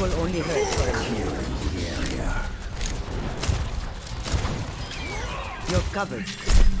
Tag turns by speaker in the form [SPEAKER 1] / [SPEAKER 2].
[SPEAKER 1] will only hurt for a few. You're covered.